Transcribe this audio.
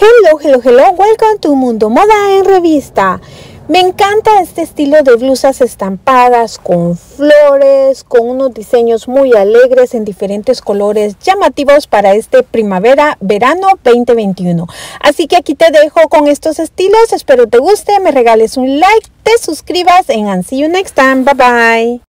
Hello, hello, hello, welcome to Mundo Moda en Revista. Me encanta este estilo de blusas estampadas con flores, con unos diseños muy alegres en diferentes colores llamativos para este primavera-verano 2021. Así que aquí te dejo con estos estilos, espero te guste, me regales un like, te suscribas and see you next time, bye bye.